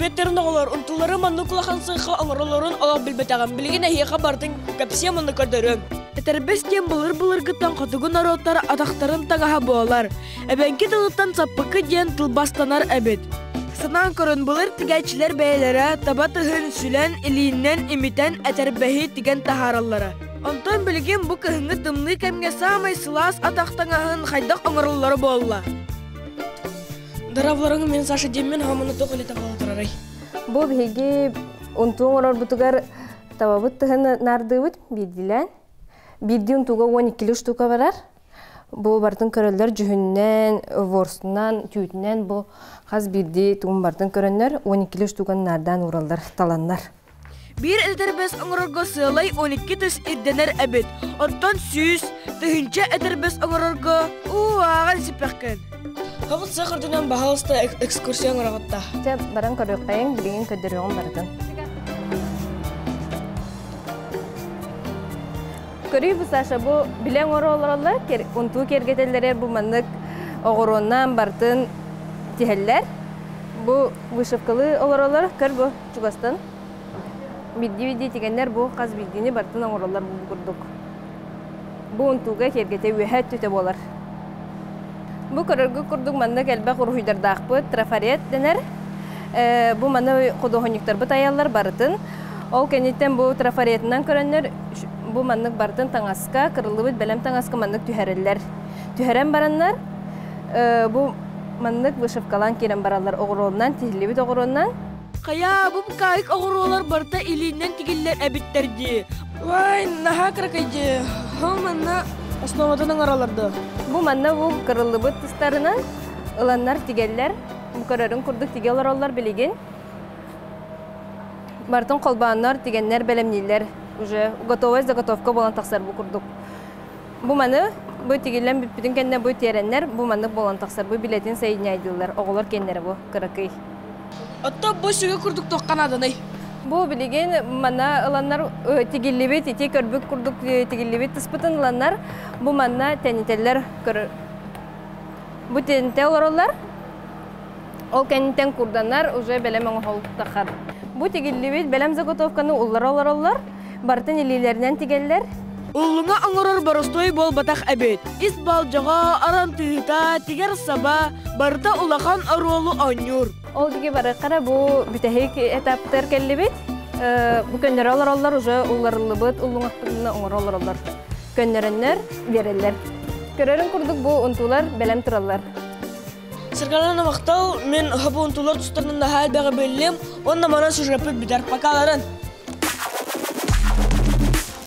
Эбеттерин оголор унтулары манны кулахан сыйха оңоролорун олар билбетаган билген эхиха бартын капсия манны көрдөрөн. Этербес тем булыр булыр гыттан котугун ороттар атактарын тагаха болар. Эбенки тылыттан саппыкы ден тылбастанар эбет. Сынан көрөн булыр тигәчләр бәяләре таба тыгын сүлән илиннән имитән әтербәһи тигән таһараллары. Онтон билген бу кыһыңы тымны кемгә самай сылас атактаңаһын хайдак оңороллары болла. Даравларың мен Саша Деммен хамыны тоқылы табалы тұрарай. Бу биһиги унтуң орор бутугар табабыт тыһын нардыбыт бидилен. Бидди унтуга 12 штука барар. Бу бартын көрөллөр жүһүннән, ворстунан, түйүтүнән бу хаз бидди тугун бартын көрөннөр 12 штукан нардан уралдар, таланнар. Бир эдербес оңорорго сылай 12 тыс ирденер әбет. Оттон сүз, тыһынча эдербес оңорорго уаган сипәккен. Хавыл сахардынан бахалыста экскурсия оңороготта. Те баран көрөккайын билген көдөрөң бартын. Көрүй бу Саша бу билен оролоролар, кер унту кергетеллер бу маннык огороннан бартын тихеллер. Бу вышивкалы олоролар көр бу чугастан. Бидди бидди бу каз биддини бартын оңоролар бу курдук. Бу унтуга кергете үһәт төтө болар. Бу көрөргө курдук маннык элбе курхуйдардакпы трафарет денер. Э, Бу маны кудохонюктар бу таяллар барытын. Ол кенеттен бу трафаретинан көрөннөр бу маннык бартын таңаска кырылыбыт белем таңаска маннык түһәрелләр. Түһәрен бараннар э, бу маннык вышивкалан кирен баралар огороннан тиһилибит огороннан Кая бу кайык оғыролар барта илиннен тигиллер әбиттерди. Вай, наха кракайди. Хаманна основадан араларды. Бу манна бу кырылыбыт тыстарынан ыланнар тигеллер. Бу көрөрүн курдук тигелер олар билеген. Бартын колбааннар тигеннер белемнилер. Уже готовая заготовка болан таксар бу курдук. Бу маны бу тигеллен бүтүн кенне бу тереннер, бу маны болан таксар бу билетин сайыняйдылар. Оголор кеннери бу кыракый. Отто бу сүгө курдук токкан адынай. Бу билеген манна ыланнар э, тигиллибит ити көрбүк курдук э, тигиллибит тыспытын ыланнар. Бу манна тенителер көр бу тенте олоролар ол кенитен курданар уже белем оңол тахар бу тигиллибит белем заготовканы уллар олоролар бартын илилеринен тигеллер Уллуңа оңорор боростой бол батах әбет. Ис балжаға аран тыыта, тигер саба, барда улахан аролу онюр. ол диги бары кара бу бүтехик этаптар келлибит Э, бу көннөр олоролар уже улларылыбыт уллуңактыгына оңор олоролар көннөрөннөр береллер көрөрүн курдук бу унтулар белем тураллар Сыргалана мақтал, мен хабу унтулар тұстарынан да хал бәғы беллем, онна мана сүжрапы бидар пакаларын.